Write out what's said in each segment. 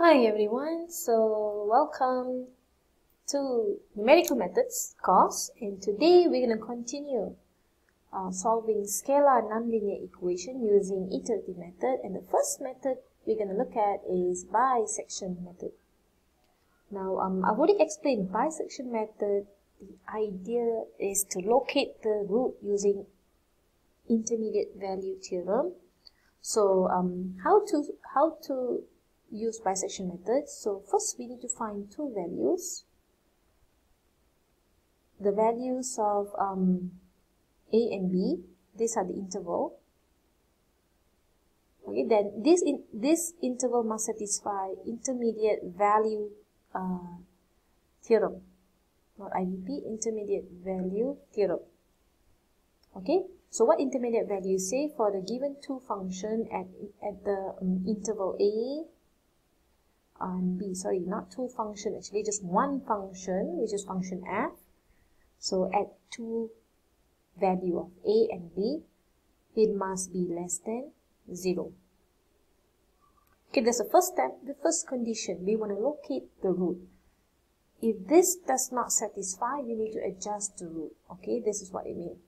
Hi everyone, so welcome to numerical methods course and today we're going to continue uh, solving scalar nonlinear equation using iterative method and the first method we're going to look at is bisection method. Now um, I've already explained bisection method, the idea is to locate the root using intermediate value theorem. So um, how to how to use bisection method. So first we need to find two values. The values of um, A and B, these are the interval. Okay, then this in this interval must satisfy intermediate value uh, theorem, not IVP, intermediate value theorem. Okay, so what intermediate value say for the given two function at at the um, interval A and b. Sorry not two function actually just one function which is function f. So at two value of a and b. It must be less than 0 okay that's the first step the first condition. We want to locate the root. If this does not satisfy we need to adjust the root. Okay this is what it means.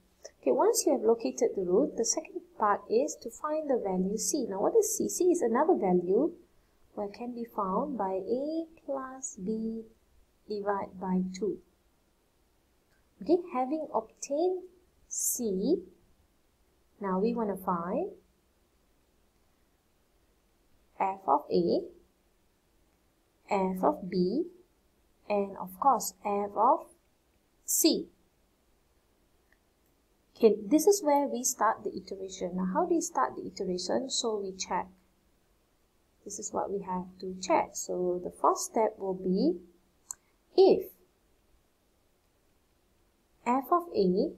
Okay once you have located the root the second part is to find the value c. Now what is c? C is another value where can be found by a plus b divided by 2. Okay, having obtained c, now we want to find f of a, f of b, and of course f of c. Okay, this is where we start the iteration. Now, how do we start the iteration? So we check this is what we have to check. So the first step will be if f of a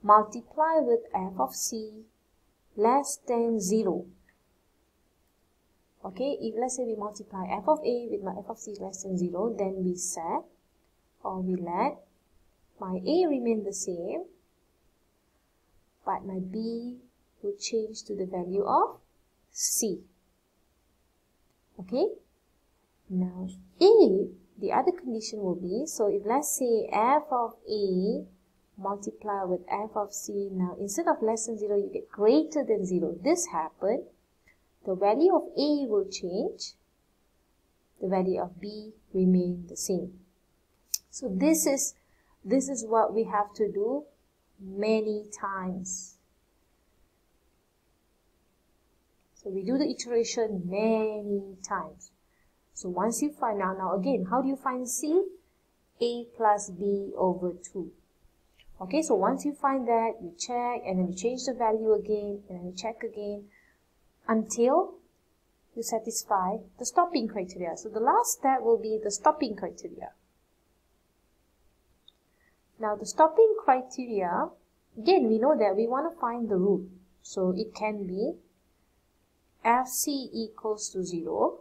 multiply with f of c less than 0. Okay, if let's say we multiply f of a with my f of c less than 0, then we set or we let my a remain the same, but my b will change to the value of c. Okay. Now, if the other condition will be, so if let's say f of a multiply with f of c, now instead of less than 0, you get greater than 0. This happened. The value of a will change. The value of b remain the same. So this is, this is what we have to do many times. So we do the iteration many times. So once you find out, now again, how do you find C? A plus B over 2. Okay, so once you find that, you check and then you change the value again and then you check again until you satisfy the stopping criteria. So the last step will be the stopping criteria. Now the stopping criteria, again, we know that we want to find the root. So it can be fc equals to 0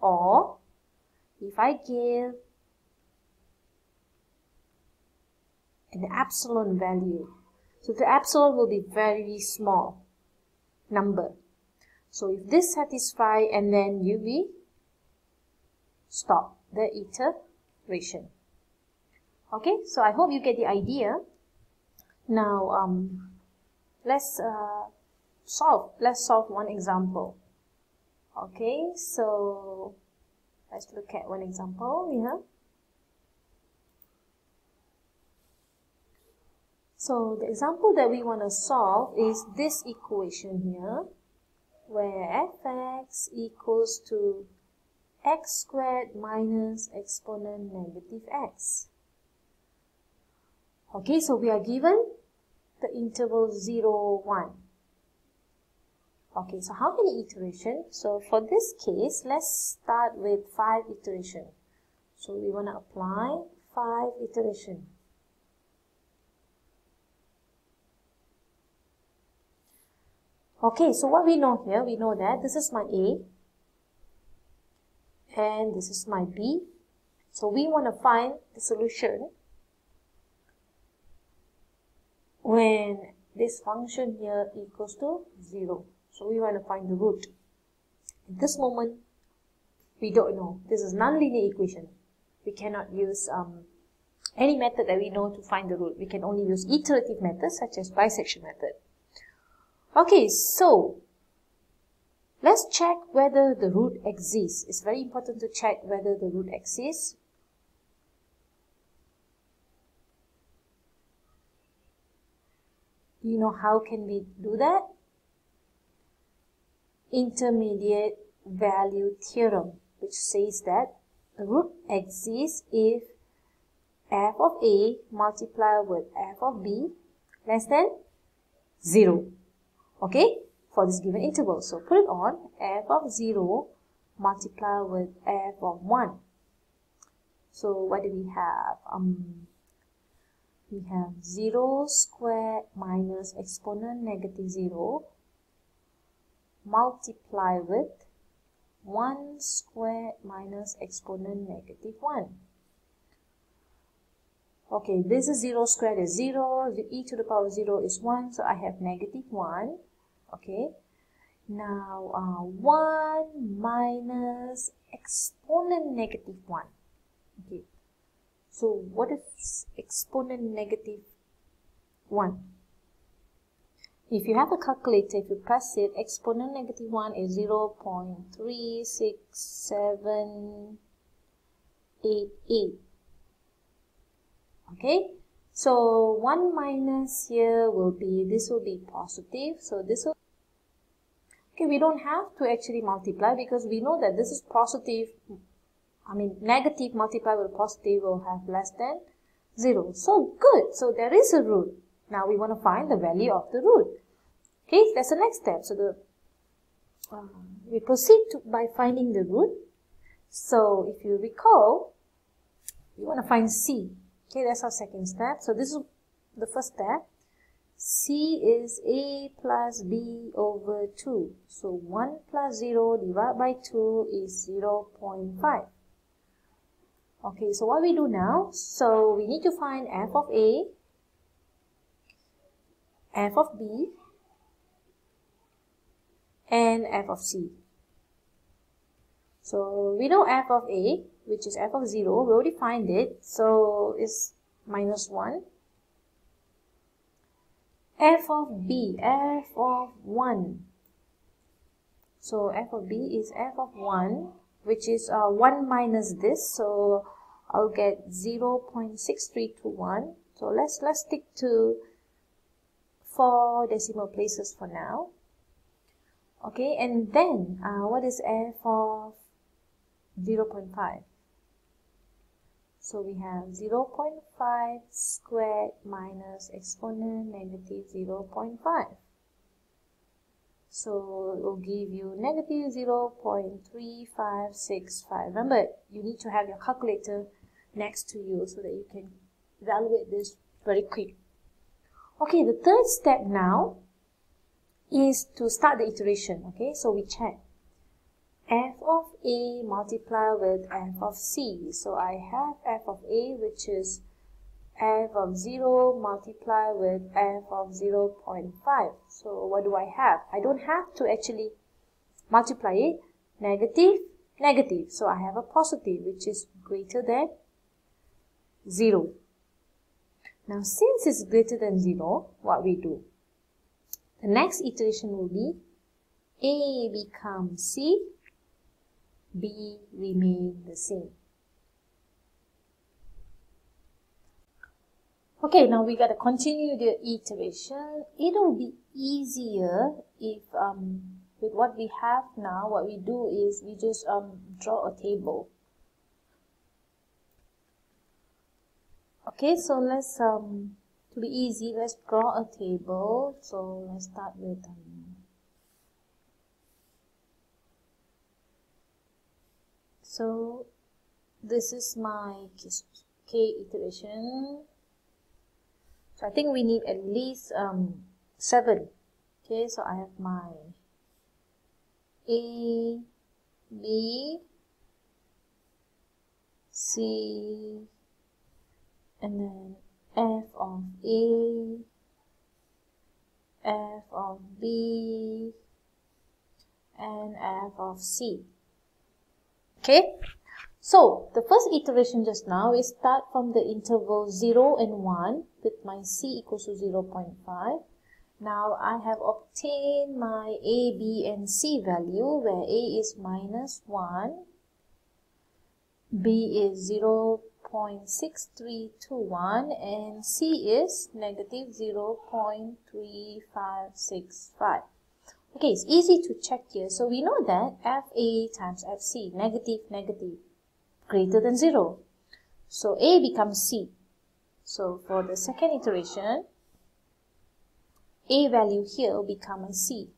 or if I give an epsilon value, so the epsilon will be very small number. So if this satisfy and then you will stop the iteration. Okay, so I hope you get the idea. Now, um, let's uh, solve. Let's solve one example. Okay, so let's look at one example here. So the example that we want to solve is this equation here, where fx equals to x squared minus exponent negative x. Okay, so we are given the interval 0, 1. Okay, so how many iterations? So for this case, let's start with 5 iteration. So we want to apply 5 iteration. Okay, so what we know here, we know that this is my A and this is my B. So we want to find the solution when this function here equals to 0. So we want to find the root. At this moment, We don't know. This is nonlinear equation. We cannot use um, any method that we know to find the root. We can only use iterative methods such as bisection method. Okay, so let's check whether the root exists. It's very important to check whether the root exists. Do you know how can we do that? Intermediate value theorem, which says that the root exists if f of a multiplied with f of b less than 0. Okay, for this given interval. So put it on f of 0 multiplied with f of 1. So what do we have? Um, we have 0 squared minus exponent negative 0 multiply with 1 squared minus exponent negative 1. Okay, this is 0 squared is 0, the e to the power 0 is 1, so I have negative 1. Okay, now uh, 1 minus exponent negative 1. Okay, so what is exponent negative 1? If you have a calculator, if you press it, exponent negative 1 is 0 0.36788 okay? So 1 minus here will be this will be positive. So this will okay we don't have to actually multiply because we know that this is positive. I mean negative multiplied with positive will have less than 0 so good. So there is a root now we want to find the value of the root okay that's the next step so the uh, we proceed to, by finding the root so if you recall we want to find c Okay, that's our second step. So this is the first step. C is A plus B over 2. So 1 plus 0 divided by 2 is 0 0.5. Okay, so what we do now? So we need to find f of A, f of B, and f of C. So we know f of A, which is f of 0, we already find it, so it's minus 1. f of b, f of 1. So f of b is f of 1, which is uh, 1 minus this, so I'll get 0 0.6321. So let's, let's stick to 4 decimal places for now. Okay, and then uh, what is f of 0.5. So we have 0 0.5 squared minus exponent negative 0 0.5. So it will give you negative 0 0.3565. Remember, you need to have your calculator next to you so that you can evaluate this very quick. Okay, the third step now is to start the iteration. Okay, so we check f of a multiplied with f of c. So I have f of a which is f of 0 multiplied with f of 0 0.5. So what do I have? I don't have to actually multiply it. Negative, negative. So I have a positive which is greater than 0. Now since it's greater than 0, what we do? The next iteration will be a becomes c B remain the same. Okay, now we got to continue the iteration. It'll be easier if um, with what we have now, what we do is we just um, draw a table. Okay, so let's, um, to be easy, let's draw a table. So let's start with um, so this is my k iteration so I think we need at least um, 7 okay so I have my A B C and then F of A F of B and F of C Okay. So, the first iteration just now is start from the interval 0 and 1 with my c equals to 0 0.5. Now, I have obtained my a, b and c value where a is minus 1, b is 0 0.6321 and c is negative 0.3565. Okay, it's easy to check here. So, we know that fa times fc, negative, negative greater than 0. So A becomes C. So for the second iteration, A value here will become a C.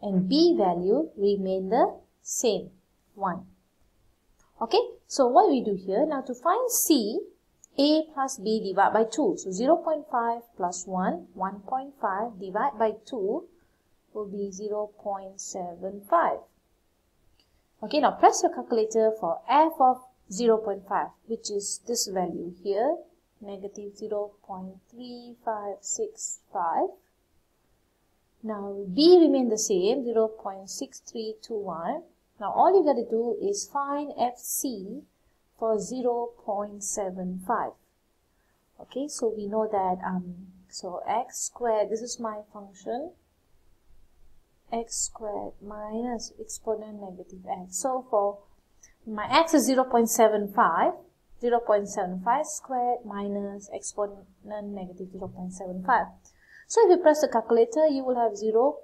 And B value remain the same, 1. Okay, so what we do here, now to find C, A plus B divide by 2. So 0 0.5 plus 1, 1.5 divide by 2 will be 0 0.75. Okay, now press your calculator for f of 0.5, which is this value here, negative 0.3565. Now, b remain the same, 0.6321. Now, all you got to do is find fc for 0.75. Okay, so we know that, um, so x squared, this is my function, x squared minus exponent negative x. So for my x is 0 0.75, 0 0.75 squared minus exponent negative 0 0.75. So if you press the calculator, you will have 0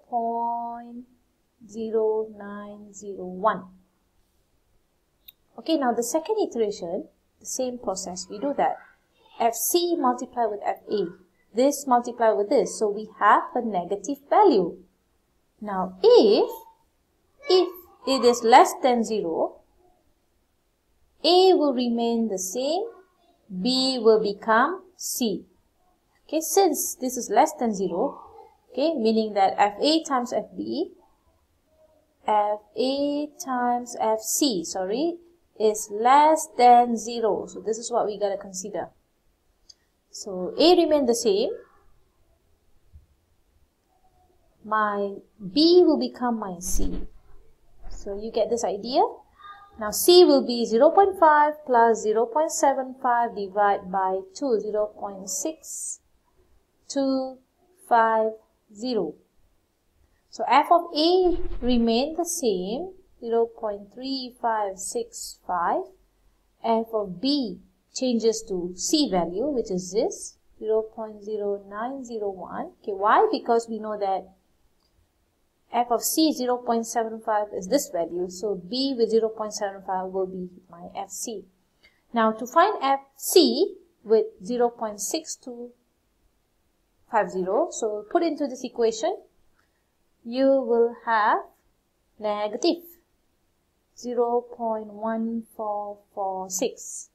0.0901. Okay, now the second iteration, the same process, we do that. FC multiply with FA. This multiply with this, so we have a negative value. Now, if, if it is less than 0, A will remain the same, B will become C. Okay, since this is less than 0, okay, meaning that FA times FB, FA times FC, sorry, is less than 0. So, this is what we got to consider. So, A remain the same, my B will become my C. So you get this idea? Now C will be 0 0.5 plus 0 0.75 divided by 2, 0 0.6250. So f of A remain the same, 0 0.3565. f of B changes to C value, which is this, 0 0.0901. Okay, why? Because we know that f of c 0.75 is this value. So b with 0.75 will be my fc. Now to find fc with 0.6250, so put into this equation, you will have negative 0.1446.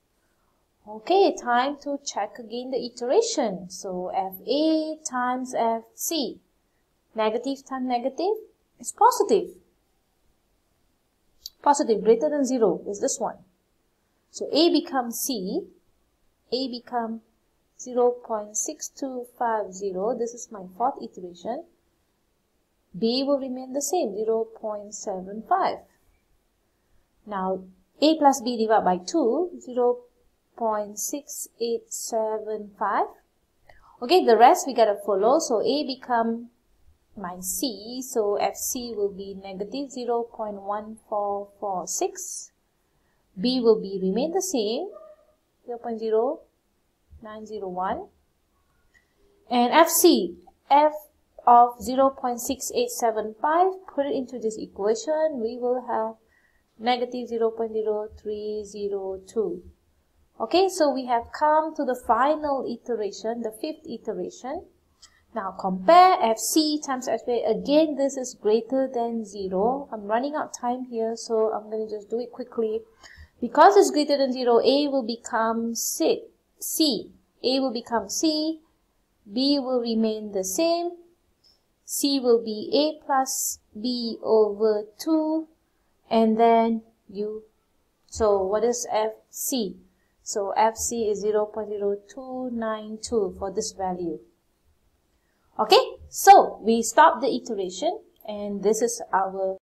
Okay, time to check again the iteration. So FA times FC Negative times negative is positive. Positive greater than 0 is this one. So A becomes C. A becomes 0 0.6250. This is my fourth iteration. B will remain the same, 0 0.75. Now, A plus B divided by 2, 0 0.6875. Okay, the rest we gotta follow. So, A become my C. So FC will be negative 0 0.1446. B will be remain the same 0 0.0901. And FC, F of 0 0.6875, put it into this equation, we will have negative 0 0.0302. Okay, so we have come to the final iteration, the fifth iteration. Now compare FC times FA. Again, this is greater than 0. I'm running out time here, so I'm going to just do it quickly. Because it's greater than 0, A will become C. C. A will become C. B will remain the same. C will be A plus B over 2. And then U. So what is FC? So FC is 0 0.0292 for this value. Okay, so we stop the iteration and this is our